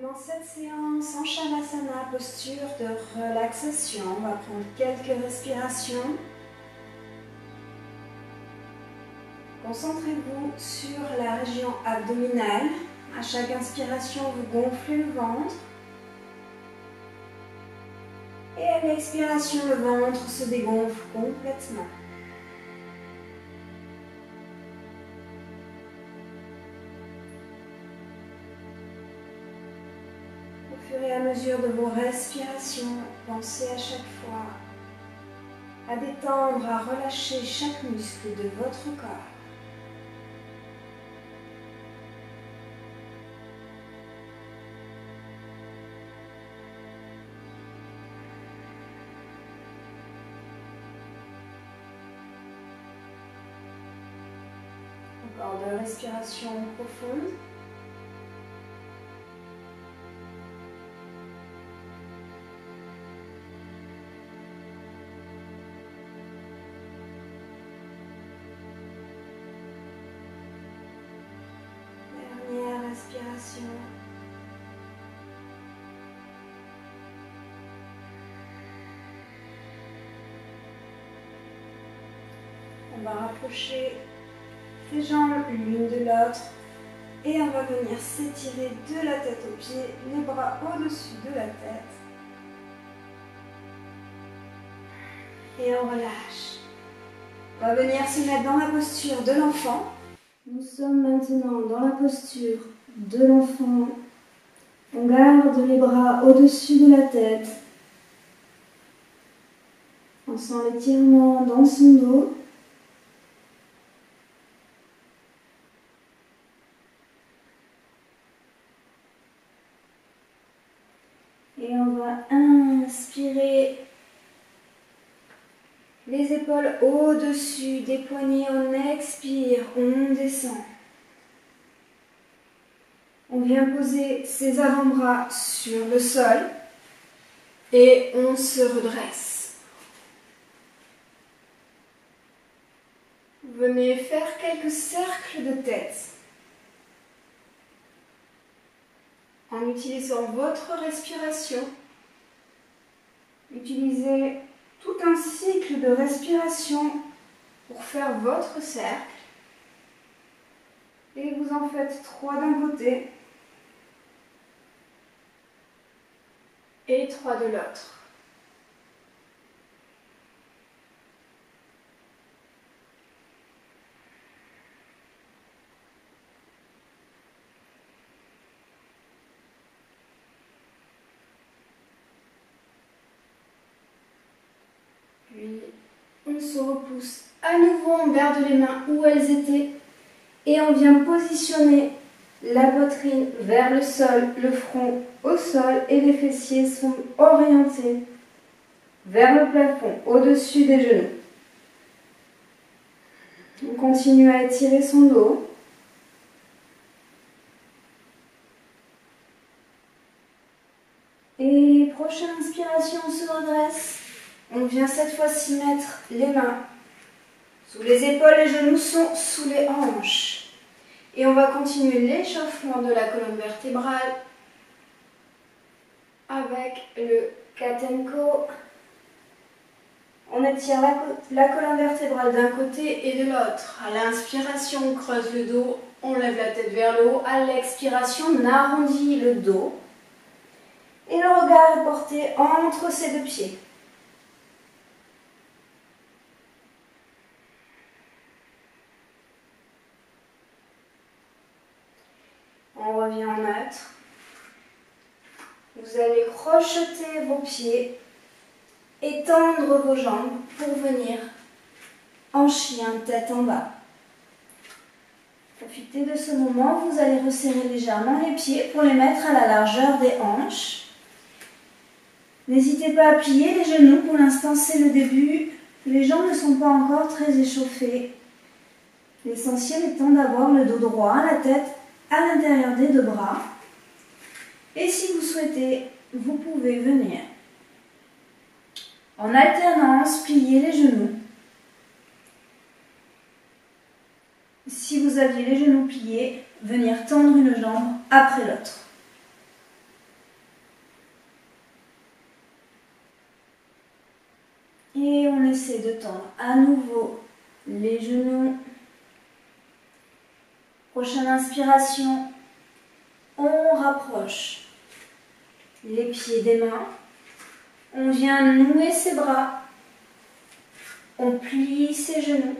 Dans cette séance en Shavasana, posture de relaxation, on va prendre quelques respirations. Concentrez-vous sur la région abdominale. À chaque inspiration, vous gonflez le ventre. Et à l'expiration, le ventre se dégonfle complètement. Mesure de vos respirations, pensez à chaque fois à détendre, à relâcher chaque muscle de votre corps. Encore de respiration profonde. Va rapprocher ses jambes l'une de l'autre et on va venir s'étirer de la tête aux pieds, les bras au-dessus de la tête. Et on relâche. On va venir se mettre dans la posture de l'enfant. Nous sommes maintenant dans la posture de l'enfant. On garde les bras au-dessus de la tête. On sent l'étirement dans son dos. Et on va inspirer les épaules au-dessus des poignets. On expire, on descend. On vient poser ses avant-bras sur le sol et on se redresse. Venez faire quelques cercles de tête. en utilisant votre respiration. Utilisez de respiration pour faire votre cercle. Et vous en faites trois d'un côté et trois de l'autre. Puis on se repousse à nouveau, on garde les mains où elles étaient et on vient positionner la poitrine vers le sol, le front au sol et les fessiers sont orientés vers le plafond, au-dessus des genoux. On continue à étirer son dos. Et prochaine inspiration, on se redresse. On vient cette fois-ci mettre les mains sous les épaules, les genoux sont sous les hanches. Et on va continuer l'échauffement de la colonne vertébrale avec le Katenko. On étire la, la colonne vertébrale d'un côté et de l'autre. À l'inspiration, on creuse le dos, on lève la tête vers le haut. À l'expiration, on arrondit le dos. Et le regard est porté entre ses deux pieds. En neutre. Vous allez crocheter vos pieds, étendre vos jambes pour venir en chien tête en bas. Profitez de ce moment, vous allez resserrer légèrement les pieds pour les mettre à la largeur des hanches. N'hésitez pas à plier les genoux, pour l'instant c'est le début. Les jambes ne sont pas encore très échauffées. L'essentiel étant d'avoir le dos droit, la tête à l'intérieur des deux bras. Et si vous souhaitez, vous pouvez venir en alternance plier les genoux. Si vous aviez les genoux pliés, venir tendre une jambe après l'autre. Et on essaie de tendre à nouveau les genoux Prochaine inspiration, on rapproche les pieds des mains. On vient nouer ses bras. On plie ses genoux.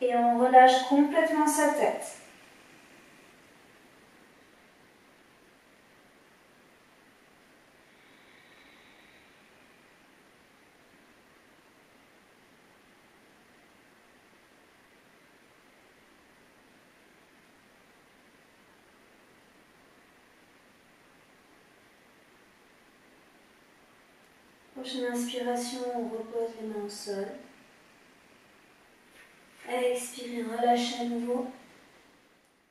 Et on relâche complètement sa tête. Prochaine inspiration, on repose les mains au sol. Expirez, relâchez à nouveau.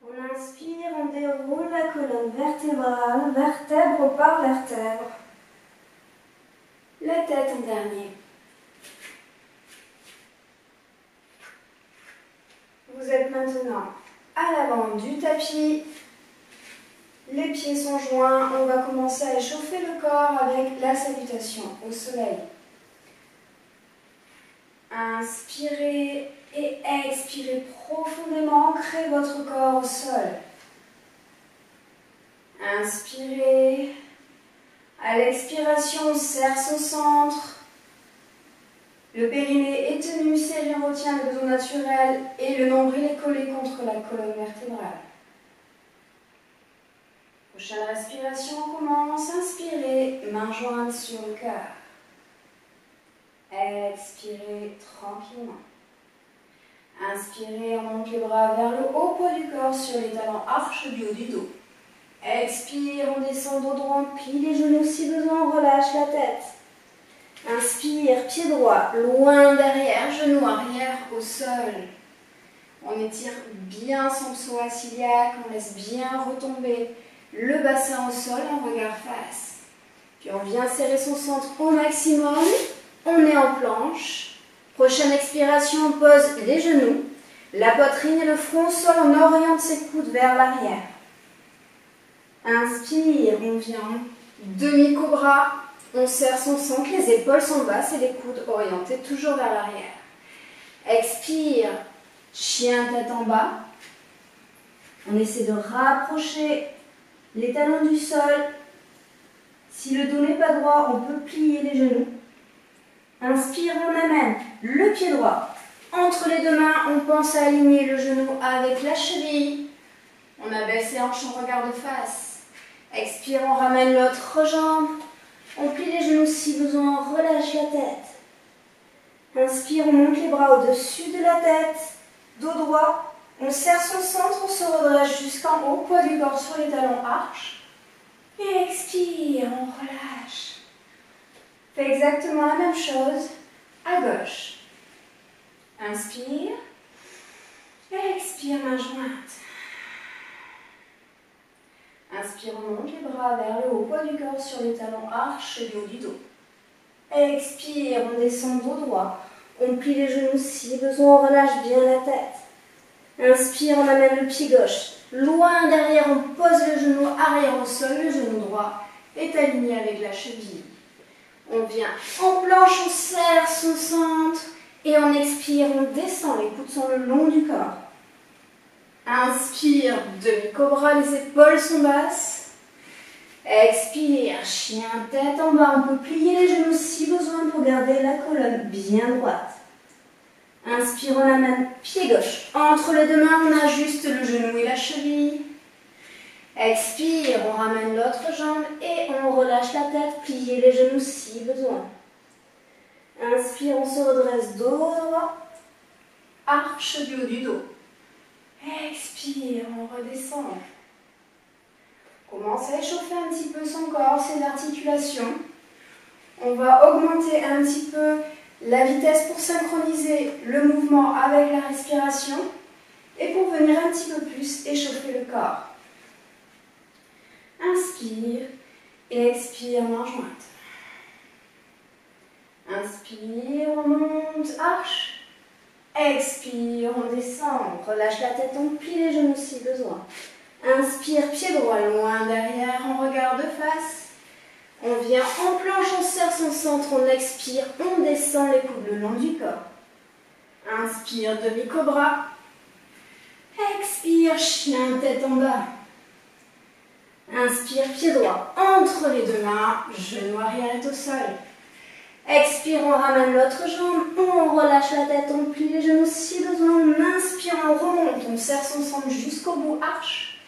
On inspire, on déroule la colonne vertébrale, vertèbre par vertèbre. La tête en dernier. Vous êtes maintenant à l'avant du tapis, les pieds sont joints. On va commencer à échauffer le corps avec la salutation au soleil. Inspirez et expirez profondément. Ancrez votre corps au sol. Inspirez. À l'expiration, on serre son centre. Le périnée est tenu, serré, retient le dos naturel et le nombril est collé contre la colonne vertébrale. Prochaine respiration, on commence. Inspirez, main jointe sur le cœur. Expirez tranquillement. Inspirez, on monte les bras vers le haut poids du corps sur les talons arches du haut du dos. Expire, on descend dos droit, plie les genoux si besoin, relâche la tête. Inspire, pied droit, loin derrière, genou arrière au sol. On étire bien son psoas iliaque, on laisse bien retomber le bassin au sol, on regarde face. Puis on vient serrer son centre au maximum. On est en planche. Prochaine expiration, on pose les genoux, la poitrine et le front au sol. On oriente ses coudes vers l'arrière. Inspire, on vient demi-cobra. On serre son centre, les épaules sont basses et les coudes orientés toujours vers l'arrière. Expire, chien tête en bas. On essaie de rapprocher les talons du sol. Si le dos n'est pas droit, on peut plier les genoux. Inspire, on amène le pied droit. Entre les deux mains, on pense à aligner le genou avec la cheville. On abaisse les hanches, on regarde face. Expire, on ramène l'autre jambe. On plie les genoux si besoin, on relâche la tête. Inspire, on monte les bras au-dessus de la tête. Dos droit, on serre son centre, on se redresse jusqu'en haut, poids du corps sur les talons arche. Et expire, on relâche. Fais exactement la même chose à gauche. Inspire. Expire, main jointe. Inspire, on monte les bras vers le haut, poids du corps sur les talons arche du haut du dos. Expire, on descend dos droit. On plie les genoux si besoin, on relâche bien la tête. Inspire, on amène le pied gauche. Loin derrière, on pose le genou arrière au sol, le genou droit est aligné avec la cheville. On vient en planche, on serre son centre et on expire, on descend, les coudes sont le long du corps. Inspire, demi-cobra, les épaules sont basses. Expire, chien tête en bas, on peut plier les genoux si besoin pour garder la colonne bien droite. Inspire, on amène pied gauche. Entre les deux mains, on ajuste le genou et la cheville. Expire, on ramène l'autre jambe et on relâche la tête, plier les genoux si besoin. Inspire, on se redresse dos droit, arche du haut du dos. Expire, on redescend. Commence à échauffer un petit peu son corps, ses articulations. On va augmenter un petit peu la vitesse pour synchroniser le mouvement avec la respiration et pour venir un petit peu plus échauffer le corps. Inspire et expire main jointe. Inspire, on monte, arche. Expire, on descend, relâche la tête, on plie les genoux si besoin. Inspire, pied droit loin derrière, on regarde face. On vient en planche, on serre son centre, on expire, on descend les coudes le long du corps. Inspire, demi-cobra. Expire, chien, tête en bas. Inspire, pied droit entre les deux mains, genou arrière est au sol. Expire, on ramène l'autre jambe, on relâche la tête, on plie les genoux si besoin, on inspire, on remonte, on serre son centre jusqu'au bout, arche.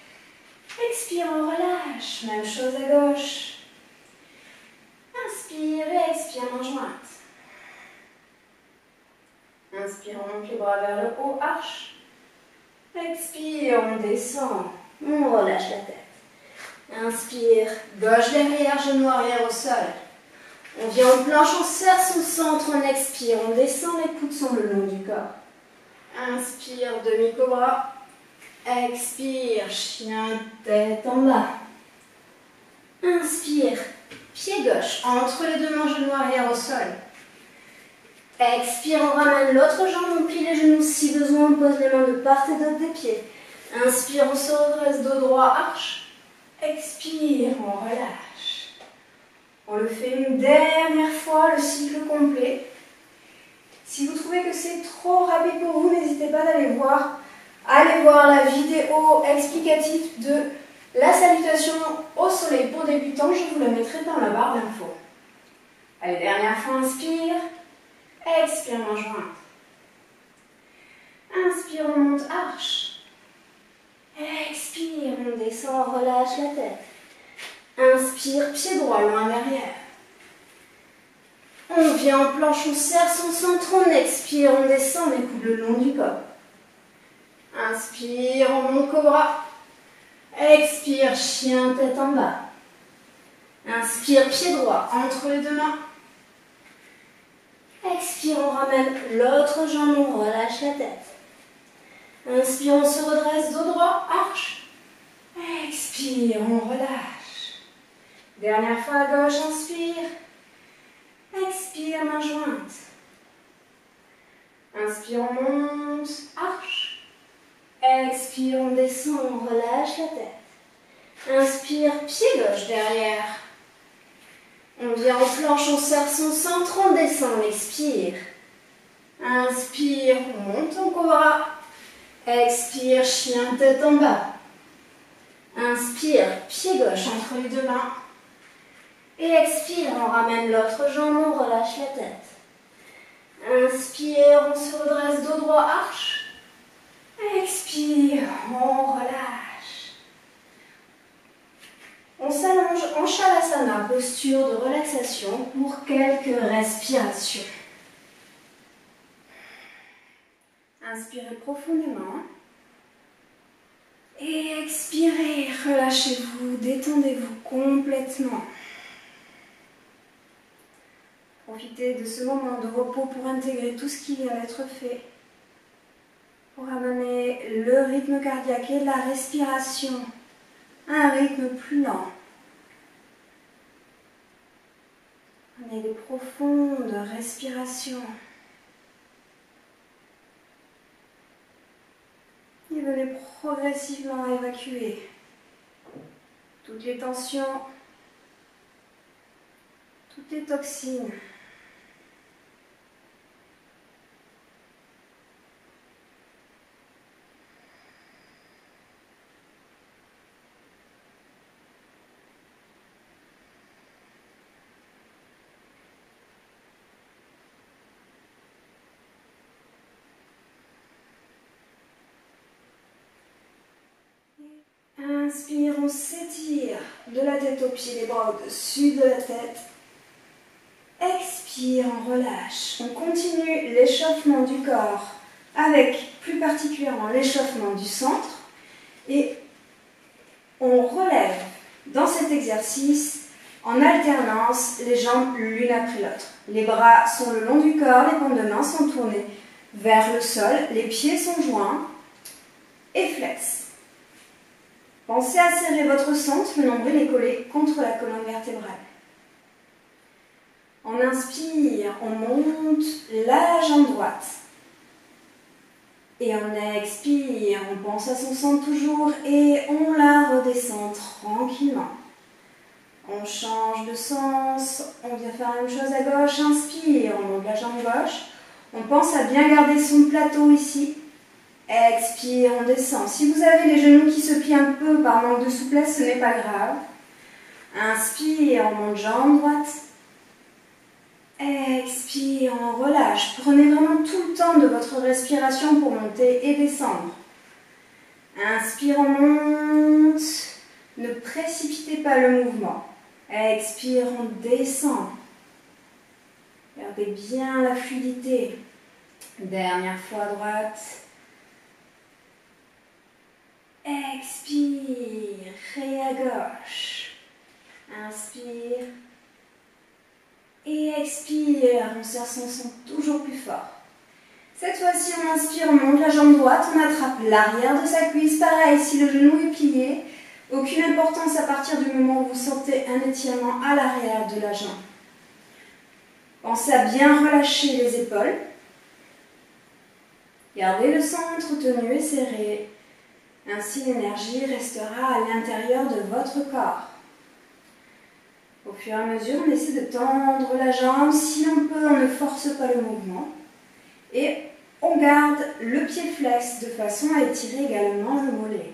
Expire, on relâche, même chose à gauche. Inspire et expire, main jointe. Inspire, on monte les bras vers le haut, arche. Expire, on descend, on relâche la tête. Inspire, gauche derrière, genou arrière au sol. On vient en planche, on serre son centre, on expire, on descend, les coudes sont le long du corps. Inspire, demi-cobra. Expire, chien, tête en bas. Inspire, pied gauche, entre les deux mains, genou arrière au sol. Expire, on ramène l'autre jambe, on plie les genoux si besoin, on pose les mains de part et d'autre des pieds. Inspire, on se redresse, dos droit, arche. Expire, on relâche. On le fait une dernière fois, le cycle complet. Si vous trouvez que c'est trop rapide pour vous, n'hésitez pas d'aller voir. Allez voir la vidéo explicative de la salutation au soleil pour débutants. Je vous la mettrai dans la barre d'infos. Allez, dernière fois, inspire. Expire, main jointe. Inspire, on monte, arche. Expire, on descend, on relâche la tête. Inspire, pied droit, loin derrière. On vient en planche, on serre son centre, on expire, on descend les coudes le long du corps. Inspire, on monte cobra. Expire, chien, tête en bas. Inspire, pied droit, entre les deux mains. Expire, on ramène l'autre jambe, on relâche la tête. Inspire, on se redresse, dos droit, arche. Expire, on relâche. Dernière fois à gauche, inspire. Expire, main jointe. Inspire, on monte, arche. Expire, on descend, on la tête. Inspire, pied gauche derrière. On vient en planche, on serre son centre, on descend, on expire. Inspire, on monte en cobra. Expire, chien, tête en bas. Inspire, pied gauche entre les deux mains. Et expire, on ramène l'autre jambe, on relâche la tête. Inspire, on se redresse, dos droit, arche. Expire, on relâche. On s'allonge en Shavasana, posture de relaxation pour quelques respirations. Inspirez profondément. Et expirez, relâchez-vous, détendez-vous complètement. Profitez de ce moment de repos pour intégrer tout ce qui vient d'être fait. Pour amener le rythme cardiaque et la respiration un rythme plus lent. Prenez des profondes respirations. et venez progressivement évacuer toutes les tensions, toutes les toxines. Inspire, on s'étire de la tête aux pieds, les bras au-dessus de la tête. Expire, on relâche. On continue l'échauffement du corps avec plus particulièrement l'échauffement du centre. Et on relève dans cet exercice en alternance les jambes l'une après l'autre. Les bras sont le long du corps, les paumes de main sont tournées vers le sol, les pieds sont joints et flex. Pensez à serrer votre centre, le nombril est collé contre la colonne vertébrale. On inspire, on monte la jambe droite. Et on expire, on pense à son centre toujours et on la redescend tranquillement. On change de sens, on vient faire la même chose à gauche, inspire, on monte la jambe gauche. On pense à bien garder son plateau ici. Expire, on descend. Si vous avez les genoux qui se plient un peu par manque de souplesse, ce n'est pas grave. Inspire, on monte jambe droite. Expire, on relâche. Prenez vraiment tout le temps de votre respiration pour monter et descendre. Inspire, on monte. Ne précipitez pas le mouvement. Expire, on descend. Gardez bien la fluidité. Dernière fois droite. Expire, et à gauche. Inspire. Et expire, on serre son son toujours plus fort. Cette fois-ci, on inspire, on monte la jambe droite, on attrape l'arrière de sa cuisse. Pareil, si le genou est plié, aucune importance à partir du moment où vous sentez un étirement à l'arrière de la jambe. Pensez à bien relâcher les épaules. Gardez le centre tenu et serré. Ainsi, l'énergie restera à l'intérieur de votre corps. Au fur et à mesure, on essaie de tendre la jambe. Si on peut, on ne force pas le mouvement. Et on garde le pied flex de façon à étirer également le mollet.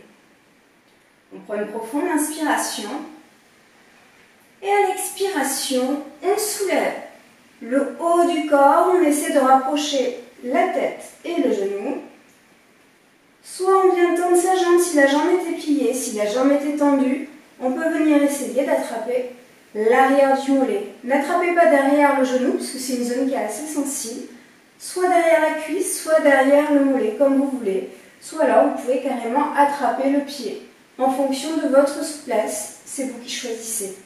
On prend une profonde inspiration. Et à l'expiration, on soulève le haut du corps. On essaie de rapprocher la tête et le genou. Soit on vient tendre sa jambe si la jambe était pliée, si la jambe était tendue. On peut venir essayer d'attraper l'arrière du mollet. N'attrapez pas derrière le genou, parce que c'est une zone qui est assez sensible. Soit derrière la cuisse, soit derrière le mollet, comme vous voulez. Soit là, vous pouvez carrément attraper le pied. En fonction de votre souplesse, c'est vous qui choisissez.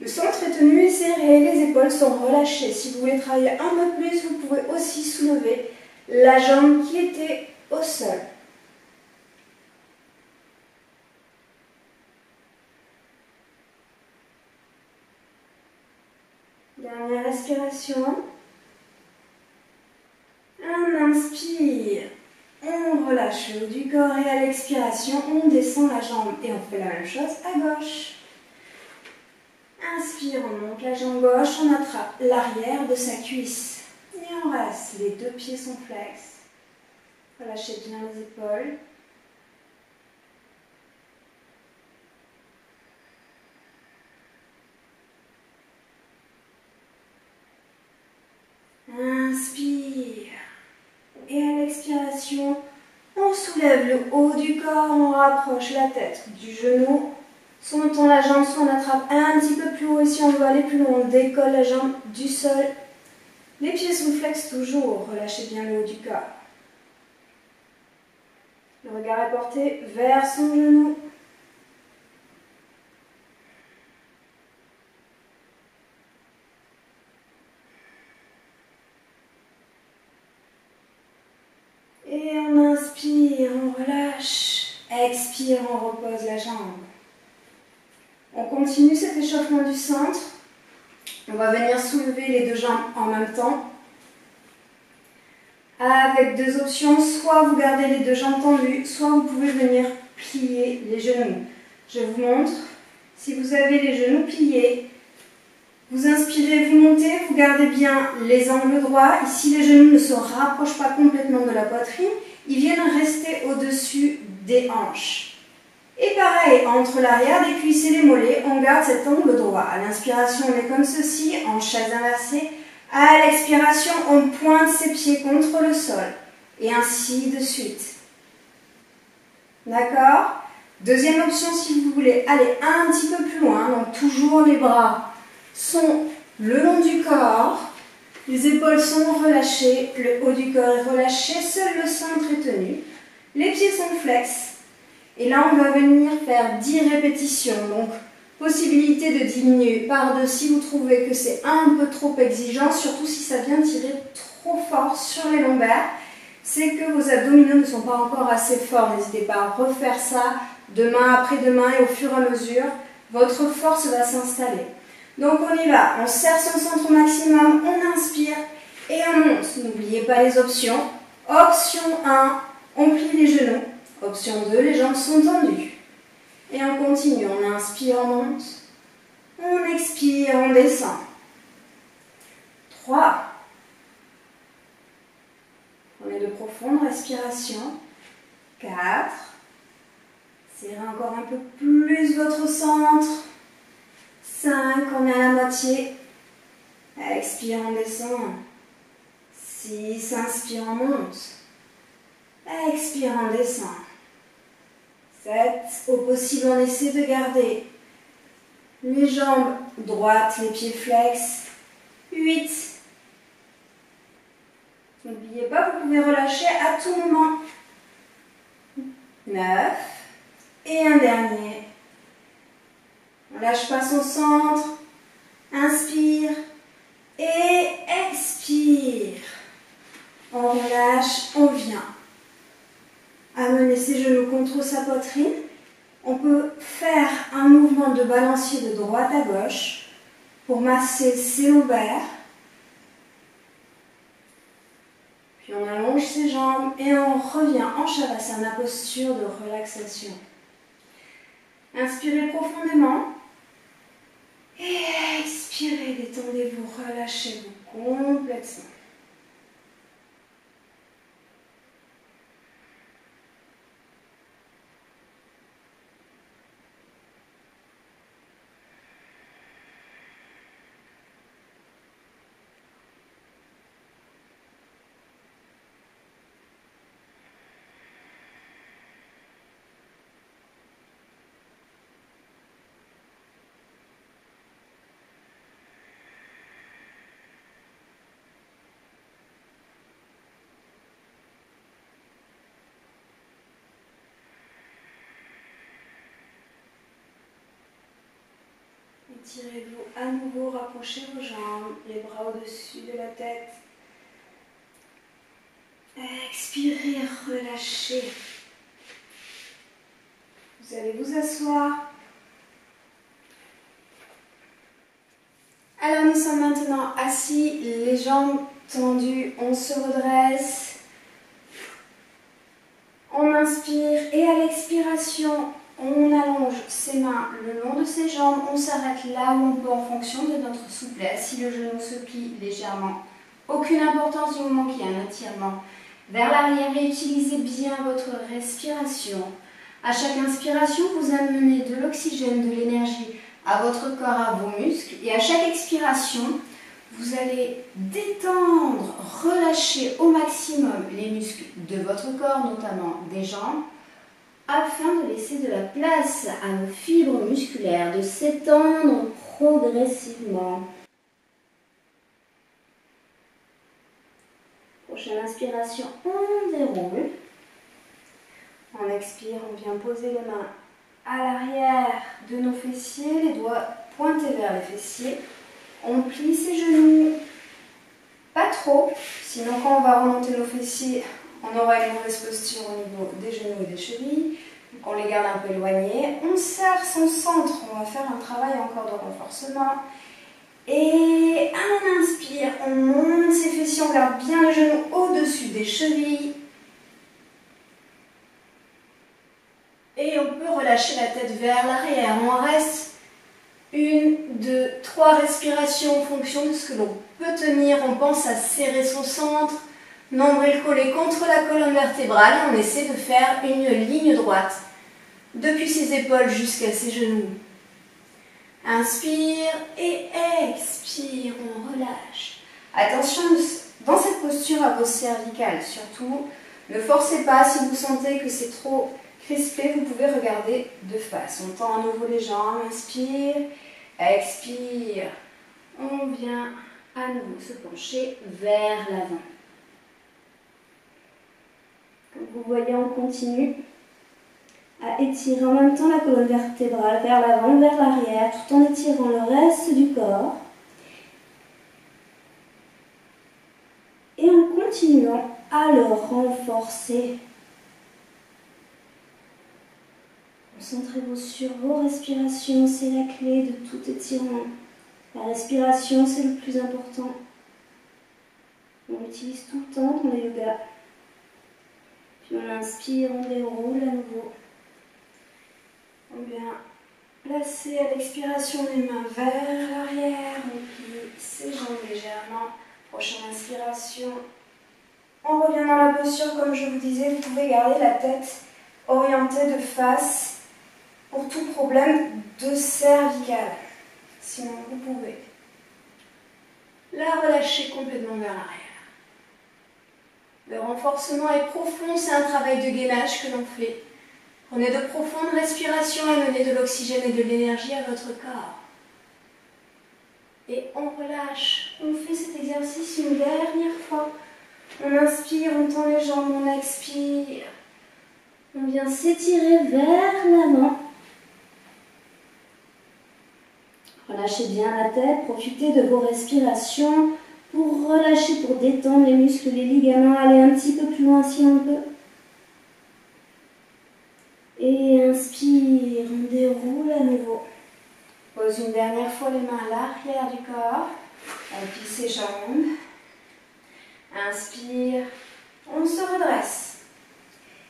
Le centre est tenu et serré, les épaules sont relâchées. Si vous voulez travailler un peu plus, vous pouvez aussi soulever la jambe qui était au sol. Dernière respiration. On inspire, on relâche le haut du corps et à l'expiration, on descend la jambe et on fait la même chose à gauche. Inspire, on monte la jambe gauche, on attrape l'arrière de sa cuisse. Et on reste, les deux pieds sont flex. Relâchez bien les épaules. Inspire. Et à l'expiration, on soulève le haut du corps, on rapproche la tête du genou. Soit on tend la jambe, soit on attrape un petit peu plus haut. Et si on veut aller plus loin, on décolle la jambe du sol. Les pieds sont flex toujours. Relâchez bien le haut du corps. Le regard est porté vers son genou. Expire, on repose la jambe. On continue cet échauffement du On va venir soulever les deux jambes en même temps. Avec deux options, soit vous gardez les deux jambes tendues, soit vous pouvez venir plier les genoux. Je vous montre. Si vous avez les genoux pliés, vous inspirez, vous montez, vous gardez bien les angles droits. Ici, les genoux ne se rapprochent pas complètement de la poitrine. Ils viennent rester au-dessus des hanches. Et pareil, entre l'arrière des cuisses et les mollets, on garde cet angle droit. À l'inspiration, on est comme ceci, en chaise inversée. À l'expiration, on pointe ses pieds contre le sol. Et ainsi de suite. D'accord? Deuxième option, si vous voulez aller un petit peu plus loin, donc toujours les bras sont le long du corps, les épaules sont relâchées, le haut du corps est relâché, seul le centre est tenu. Les pieds sont flex. Et là, on va venir faire 10 répétitions. Donc, possibilité de diminuer par deux si vous trouvez que c'est un peu trop exigeant, surtout si ça vient tirer trop fort sur les lombaires. C'est que vos abdominaux ne sont pas encore assez forts. N'hésitez pas à refaire ça demain après demain et au fur et à mesure, votre force va s'installer. Donc on y va, on serre son centre au maximum, on inspire et on monte. N'oubliez pas les options. Option 1, on plie les genoux. Option 2, les jambes sont tendues. Et on continue, on inspire, on monte. On expire, on descend. 3. Prenez de profondes respirations. 4. Serrez encore un peu plus votre centre. 5. On est à la moitié. Expire, on descend. 6. Inspire, on monte. Expire, on descend. 7. Au possible, on essaie de garder les jambes droites, les pieds flex. 8. N'oubliez pas, vous pouvez relâcher à tout moment. 9. Et un dernier. On lâche pas son centre. Inspire. Et expire. On relâche, on vient. Amener ses genoux contre sa poitrine. On peut faire un mouvement de balancier de droite à gauche pour masser ses lombaires. Puis on allonge ses jambes et on revient en Shavasana, posture de relaxation. Inspirez profondément. Et expirez, détendez-vous, relâchez-vous complètement. Tirez-vous à nouveau, rapprochez vos jambes, les bras au-dessus de la tête? Expirez, relâchez. Vous allez vous asseoir. Alors nous sommes maintenant assis, les jambes tendues, on se redresse. On inspire et à l'expiration, on allonge ses mains le long de ses jambes, on s'arrête là où on peut en fonction de notre souplesse. Si le genou se plie légèrement, aucune importance du moment qu'il y a un étirement vers l'arrière et utilisez bien votre respiration. À chaque inspiration, vous amenez de l'oxygène, de l'énergie à votre corps, à vos muscles et à chaque expiration, vous allez détendre, relâcher au maximum les muscles de votre corps, notamment des jambes, afin de laisser de la place à nos fibres musculaires de s'étendre progressivement. Prochaine inspiration, on déroule. On expire, on vient poser les mains à l'arrière de nos fessiers, les doigts pointés vers les fessiers. On plie ses genoux, pas trop, sinon quand on va remonter nos fessiers, on aura une mauvaise posture au niveau des genoux et des chevilles. On les garde un peu éloignés. On serre son centre. On va faire un travail encore de renforcement. Et on inspire, on monte ses fessiers, on garde bien les genoux au-dessus des chevilles. Et on peut relâcher la tête vers l'arrière. On reste une, deux, trois respirations en fonction de ce que l'on peut tenir. On pense à serrer son centre, Nombril collé contre la colonne vertébrale on essaie de faire une ligne droite depuis ses épaules jusqu'à ses genoux. Inspire et expire, on relâche. Attention dans cette posture à vos cervicales surtout. Ne forcez pas si vous sentez que c'est trop crispé, vous pouvez regarder de face. On tend à nouveau les jambes, inspire, expire. On vient à nouveau se pencher vers l'avant vous voyez, on continue à étirer en même temps la colonne vertébrale vers l'avant, vers l'arrière, tout en étirant le reste du corps. Et en continuant à le renforcer. Concentrez-vous sur vos respirations, c'est la clé de tout étirement. La respiration, c'est le plus important. On l'utilise tout le temps dans le yoga. On inspire, on déroule à nouveau. On vient Placez à l'expiration les mains vers l'arrière, on plie ses jambes légèrement. Prochaine inspiration. On revient dans la posture, comme je vous disais, vous pouvez garder la tête orientée de face pour tout problème de cervical. Sinon, vous pouvez la relâcher complètement vers l'arrière. Le renforcement est profond, c'est un travail de gainage que l'on fait. Prenez de profondes respirations, amenez de l'oxygène et de l'énergie à votre corps. Et on relâche. On fait cet exercice une dernière fois. On inspire, on tend les jambes, on expire. On vient s'étirer vers l'avant. Relâchez bien la tête, profitez de vos respirations pour relâcher, pour détendre les muscles, les ligaments, aller un petit peu plus loin si on peut. Et inspire, on déroule à nouveau. Pose une dernière fois les mains à l'arrière du corps. On plie ses jambes. Inspire, on se redresse.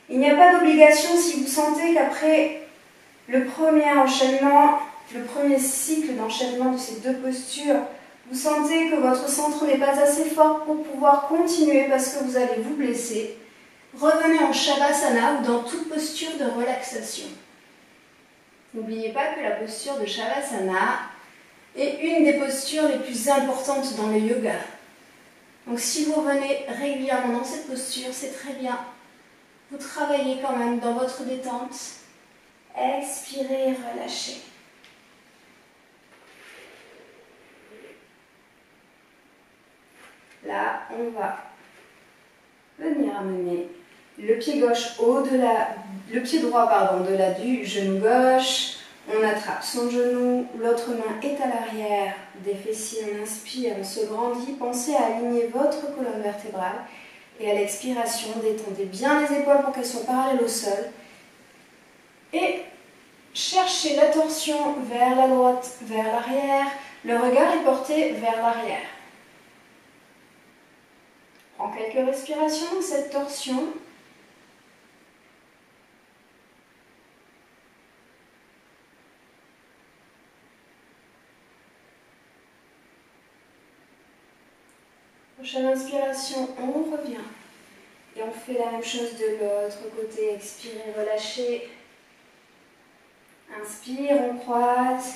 Il n'y a pas d'obligation si vous sentez qu'après le premier enchaînement, le premier cycle d'enchaînement de ces deux postures, vous sentez que votre centre n'est pas assez fort pour pouvoir continuer parce que vous allez vous blesser, Revenez en Shavasana ou dans toute posture de relaxation. N'oubliez pas que la posture de Shavasana est une des postures les plus importantes dans le yoga. Donc si vous revenez régulièrement dans cette posture, c'est très bien. Vous travaillez quand même dans votre détente. Expirez, relâchez. Là, on va venir amener le pied gauche au-delà, le pied droit du genou gauche. On attrape son genou, l'autre main est à l'arrière des fessiers. On inspire, on se grandit. Pensez à aligner votre colonne vertébrale. Et à l'expiration, détendez bien les épaules pour qu'elles soient parallèles au sol. Et cherchez la torsion vers la droite, vers l'arrière. Le regard est porté vers l'arrière. Prends quelques respirations, cette torsion. Prochaine inspiration, on revient. Et on fait la même chose de l'autre côté. Expirez, relâchez. Inspire, on croise.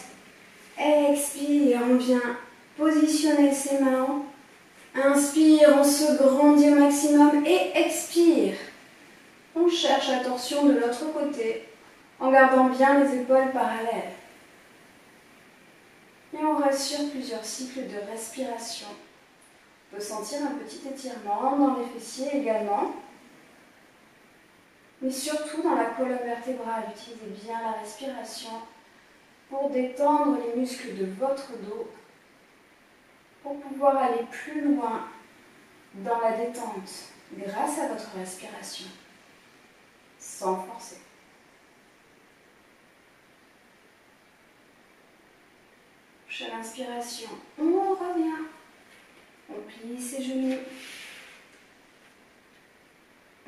Expire, on vient positionner ses mains. Inspire, on se grandit au maximum. Et expire. On cherche la torsion de l'autre côté en gardant bien les épaules parallèles. Et on reste sur plusieurs cycles de respiration. On peut sentir un petit étirement dans les fessiers également. Mais surtout dans la colonne vertébrale, utilisez bien la respiration pour détendre les muscles de votre dos, pour pouvoir aller plus loin dans la détente grâce à votre respiration, sans forcer. Prochaine inspiration, on revient. On plie ses genoux.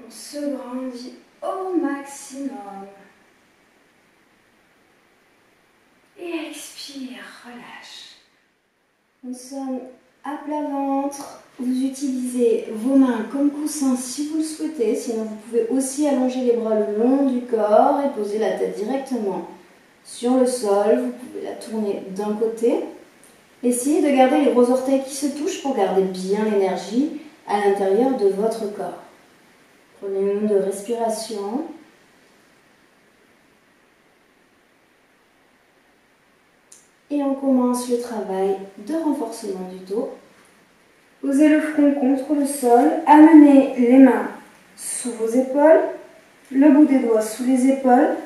On se grandit au maximum. Et expire, relâche. Nous sommes à plat ventre. Vous utilisez vos mains comme coussin si vous le souhaitez. Sinon, vous pouvez aussi allonger les bras le long du corps et poser la tête directement sur le sol. Vous pouvez la tourner d'un côté Essayez de garder les gros orteils qui se touchent pour garder bien l'énergie à l'intérieur de votre corps. Prenez une de respiration. Et on commence le travail de renforcement du dos. Posez le front contre le sol, amenez les mains sous vos épaules, le bout des doigts sous les épaules.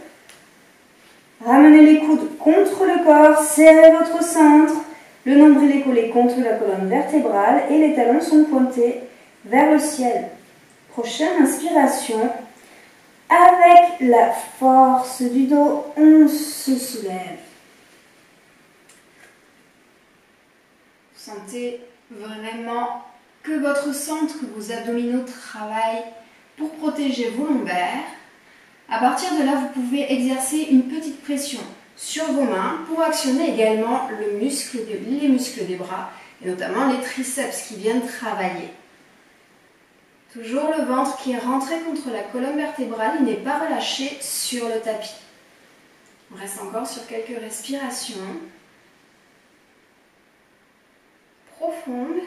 Ramenez les coudes contre le corps, serrez votre centre. Le nombril est collé contre la colonne vertébrale et les talons sont pointés vers le ciel. Prochaine inspiration. Avec la force du dos, on se soulève. Sentez vraiment que votre centre, que vos abdominaux travaillent pour protéger vos lombaires. À partir de là, vous pouvez exercer une petite pression sur vos mains pour actionner également les muscles des bras et notamment les triceps qui viennent travailler. Toujours le ventre qui est rentré contre la colonne vertébrale, il n'est pas relâché sur le tapis. On reste encore sur quelques respirations profondes.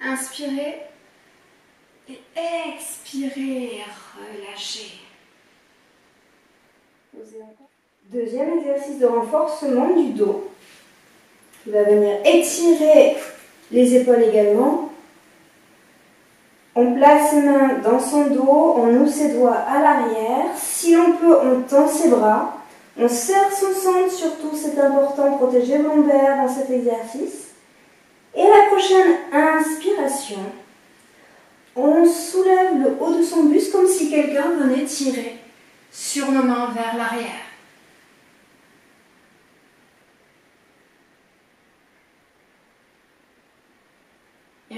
Inspirez et expirez, relâchez. Deuxième exercice de renforcement du dos. Il va venir étirer les épaules également. On place mains dans son dos, on ouvre ses doigts à l'arrière. Si l'on peut, on tend ses bras. On serre son centre, surtout c'est important, protéger le lombaire dans cet exercice. Et la prochaine inspiration, on soulève le haut de son buste comme si quelqu'un venait tirer sur nos mains vers l'arrière.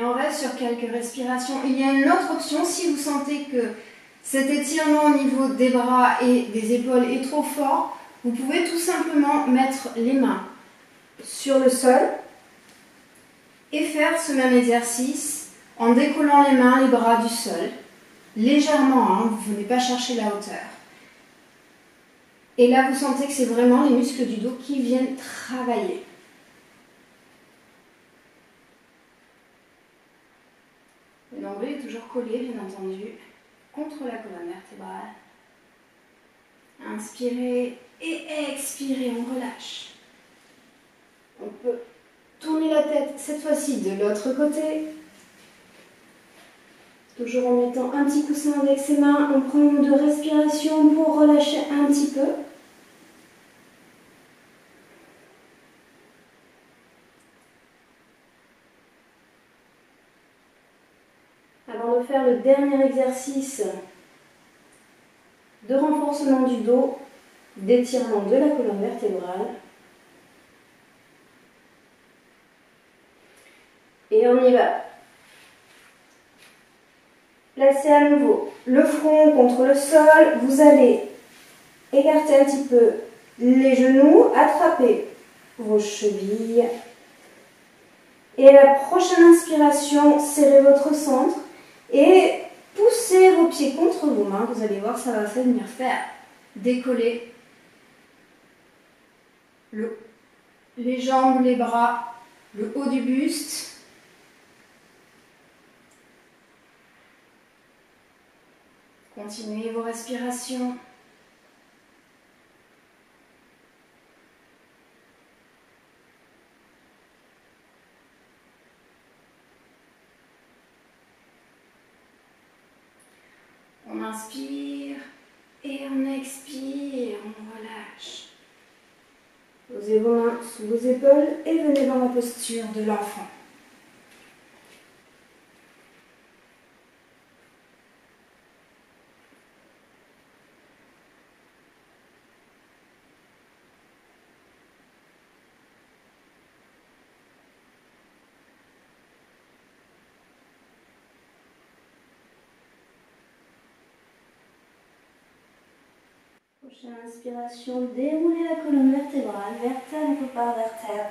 Et on reste sur quelques respirations. Il y a une autre option si vous sentez que cet étirement au niveau des bras et des épaules est trop fort. Vous pouvez tout simplement mettre les mains sur le sol et faire ce même exercice en décollant les mains, les bras du sol, légèrement, hein, vous ne venez pas chercher la hauteur. Et là, vous sentez que c'est vraiment les muscles du dos qui viennent travailler. Le nombril est toujours collé, bien entendu, contre la colonne vertébrale. Inspirez et expirez, on relâche. On peut tourner la tête, cette fois-ci de l'autre côté. Toujours en mettant un petit coussin avec ses mains, on prend une de respiration pour relâcher un petit peu. Le dernier exercice de renforcement du dos, d'étirement de la colonne vertébrale. Et on y va. Placez à nouveau le front contre le sol. Vous allez écarter un petit peu les genoux, attraper vos chevilles. Et la prochaine inspiration, serrez votre centre. Et poussez vos pieds contre vos mains, vous allez voir, ça va venir faire décoller le, les jambes, les bras, le haut du buste. Continuez vos respirations. On inspire et on expire, on relâche. Posez vos mains sous vos épaules et venez dans la posture de l'enfant. Prochaine inspiration, déroulez la colonne vertébrale, vertèbre par vertèbre.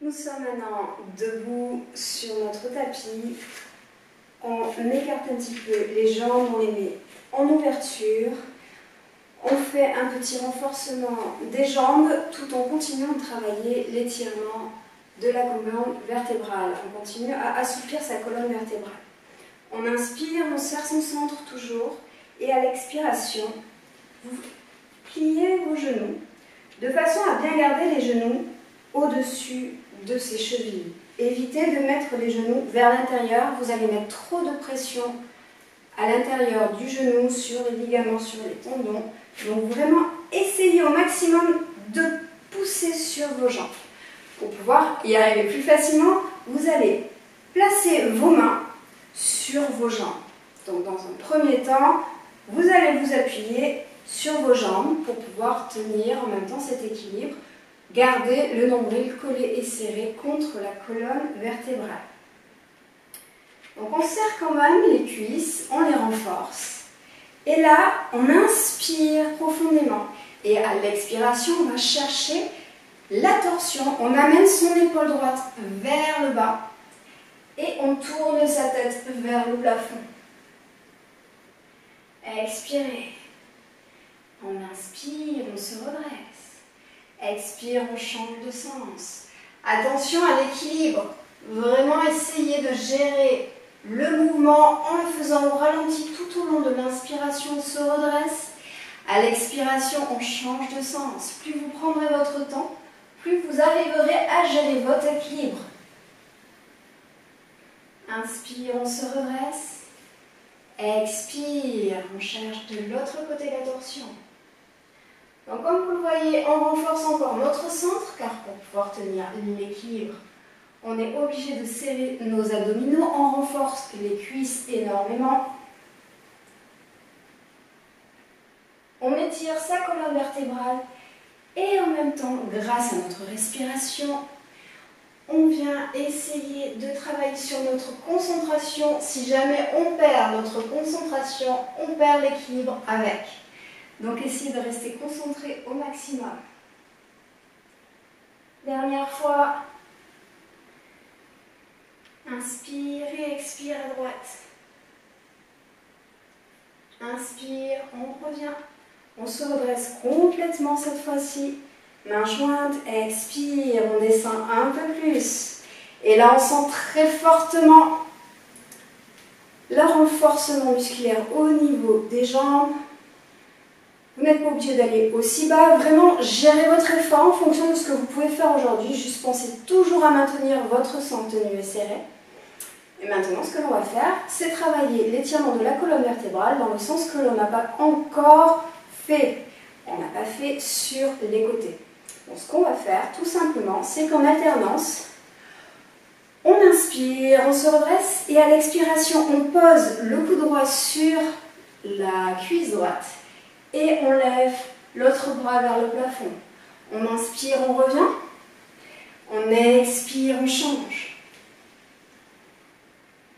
Nous sommes maintenant debout sur notre tapis. On écarte un petit peu les jambes, on les met en ouverture. On fait un petit renforcement des jambes tout en continuant de travailler l'étirement de la colonne vertébrale. On continue à assouplir sa colonne vertébrale. On inspire, on serre son centre toujours. Et à l'expiration, vous pliez vos genoux de façon à bien garder les genoux au-dessus de ses chevilles. Évitez de mettre les genoux vers l'intérieur, vous allez mettre trop de pression à l'intérieur du genou, sur les ligaments, sur les tendons. Donc vraiment, essayez au maximum de pousser sur vos jambes. Pour pouvoir y arriver plus facilement, vous allez placer vos mains sur vos jambes. Donc dans un premier temps, vous allez vous appuyer sur vos jambes pour pouvoir tenir en même temps cet équilibre. Gardez le nombril collé et serré contre la colonne vertébrale. Donc on serre quand même les cuisses, on les renforce. Et là, on inspire profondément. Et à l'expiration, on va chercher la torsion. On amène son épaule droite vers le bas. Et on tourne sa tête vers le plafond. Expirez. On inspire, on se redresse. Expire, on change de sens. Attention à l'équilibre. Vraiment essayer de gérer le mouvement en le faisant au ralenti tout au long de l'inspiration, on se redresse. À l'expiration, on change de sens. Plus vous prendrez votre temps, plus vous arriverez à gérer votre équilibre. Inspire, on se redresse. Expire, on cherche de l'autre côté la torsion. Donc comme vous le voyez, on renforce encore notre centre, car pour pouvoir tenir l'équilibre, on est obligé de serrer nos abdominaux, on renforce les cuisses énormément. On étire sa colonne vertébrale et en même temps, grâce à notre respiration, on vient essayer de travailler sur notre concentration. Si jamais on perd notre concentration, on perd l'équilibre avec. Donc essayez de rester concentré au maximum. Dernière fois. Inspire et expire à droite. Inspire, on revient. On se redresse complètement cette fois-ci. Main jointe, expire, on descend un peu plus. Et là, on sent très fortement le renforcement musculaire au niveau des jambes. Vous n'êtes pas obligé d'aller aussi bas. Vraiment, gérez votre effort en fonction de ce que vous pouvez faire aujourd'hui. Juste pensez toujours à maintenir votre centre tenu et serré. Et maintenant, ce que l'on va faire, c'est travailler l'étirement de la colonne vertébrale dans le sens que l'on n'a pas encore fait. On n'a pas fait sur les côtés ce qu'on va faire, tout simplement, c'est qu'en alternance, on inspire, on se redresse et à l'expiration, on pose le coude droit sur la cuisse droite et on lève l'autre bras vers le plafond. On inspire, on revient. On expire, on change.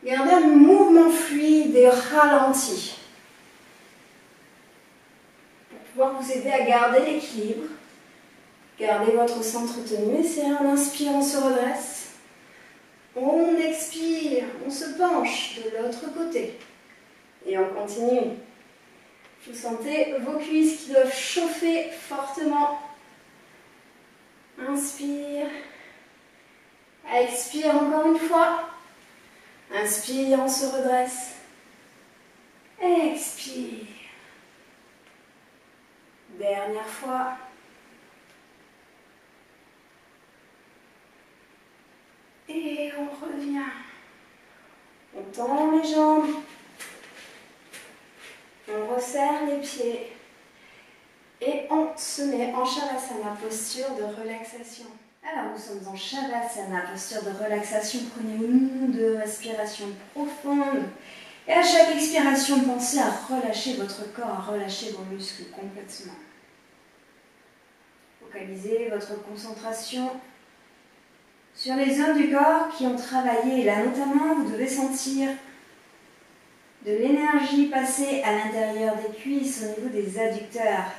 Gardez un mouvement fluide et ralenti pour pouvoir vous aider à garder l'équilibre Gardez votre centre tenu c'est un inspire, on se redresse. On expire, on se penche de l'autre côté. Et on continue. Vous sentez vos cuisses qui doivent chauffer fortement. Inspire. Expire encore une fois. Inspire, on se redresse. Expire. Dernière fois. Et on revient. On tend les jambes. On resserre les pieds. Et on se met en Shavasana, posture de relaxation. Alors nous sommes en Shavasana, posture de relaxation. Prenez une de respiration profonde. Et à chaque expiration, pensez à relâcher votre corps, à relâcher vos muscles complètement. Focalisez votre concentration sur les zones du corps qui ont travaillé. Là, notamment, vous devez sentir de l'énergie passer à l'intérieur des cuisses, au niveau des adducteurs.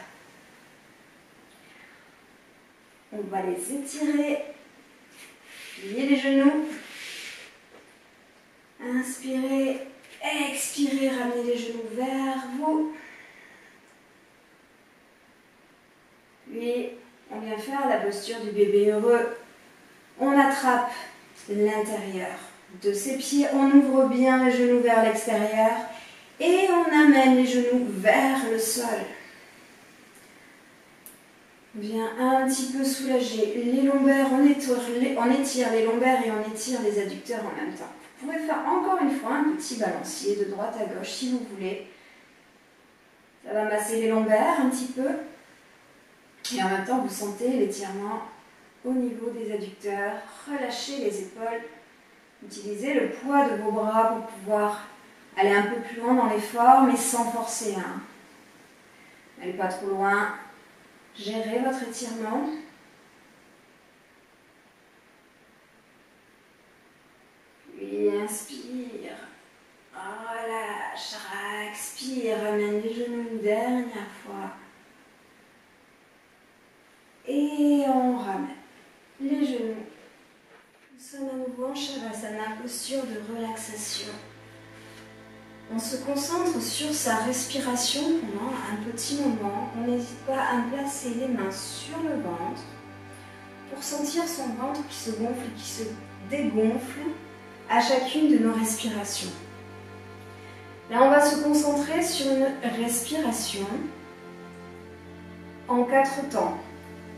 On va les étirer. Pliez les genoux. Inspirez, expirez, ramenez les genoux vers vous. Puis, on vient faire la posture du bébé heureux on attrape l'intérieur de ses pieds, on ouvre bien les genoux vers l'extérieur et on amène les genoux vers le sol. Vient un petit peu soulager les lombaires, on étire, on étire les lombaires et on étire les adducteurs en même temps. Vous pouvez faire encore une fois un petit balancier de droite à gauche si vous voulez. Ça va masser les lombaires un petit peu. Et en même temps, vous sentez l'étirement au niveau des adducteurs, relâchez les épaules, utilisez le poids de vos bras pour pouvoir aller un peu plus loin dans l'effort, mais sans forcer. Hein. N'allez pas trop loin, gérez votre étirement. Puis inspire, relâche, expire, ramène les genoux une dernière fois. Et Shavasana, posture de relaxation. On se concentre sur sa respiration pendant un petit moment. On n'hésite pas à placer les mains sur le ventre pour sentir son ventre qui se gonfle et qui se dégonfle à chacune de nos respirations. Là, on va se concentrer sur une respiration en quatre temps.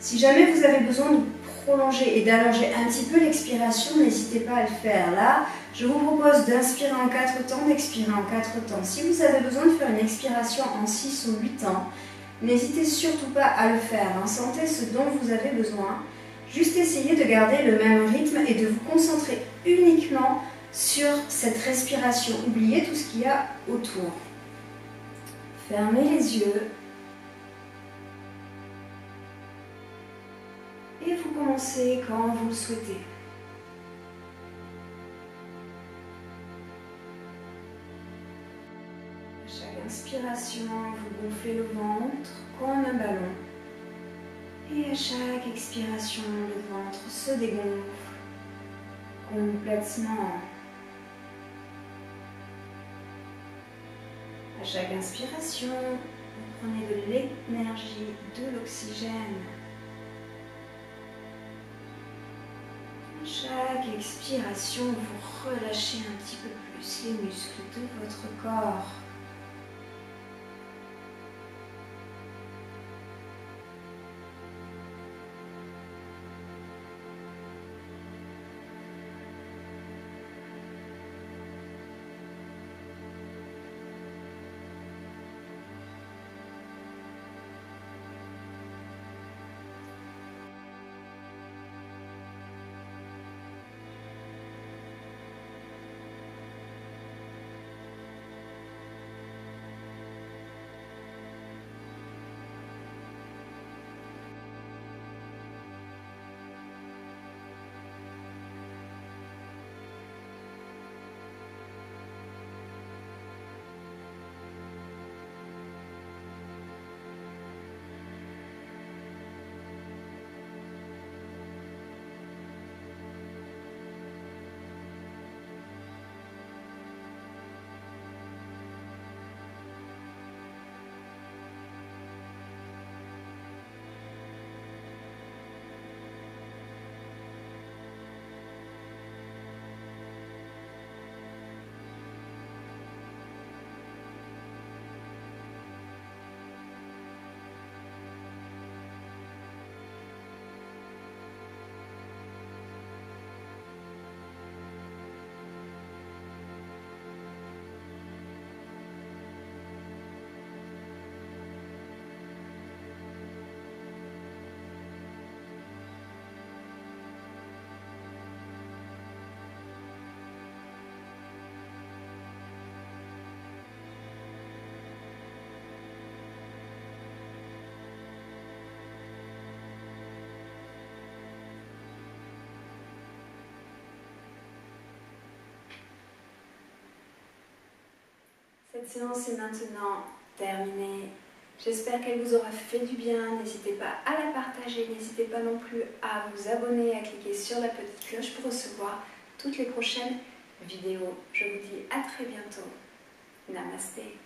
Si jamais vous avez besoin de prolonger et d'allonger un petit peu l'expiration, n'hésitez pas à le faire. Là, je vous propose d'inspirer en quatre temps, d'expirer en quatre temps. Si vous avez besoin de faire une expiration en 6 ou 8 temps, n'hésitez surtout pas à le faire. Hein. Sentez ce dont vous avez besoin. Juste essayez de garder le même rythme et de vous concentrer uniquement sur cette respiration. Oubliez tout ce qu'il y a autour. Fermez les yeux. Et vous commencez quand vous le souhaitez. À chaque inspiration, vous gonflez le ventre comme un ballon. Et à chaque expiration, le ventre se dégonfle complètement. À chaque inspiration, vous prenez de l'énergie, de l'oxygène. À chaque expiration, vous relâchez un petit peu plus les muscles de votre corps. Cette séance est maintenant terminée. J'espère qu'elle vous aura fait du bien. N'hésitez pas à la partager. N'hésitez pas non plus à vous abonner, à cliquer sur la petite cloche pour recevoir toutes les prochaines vidéos. Je vous dis à très bientôt. Namasté.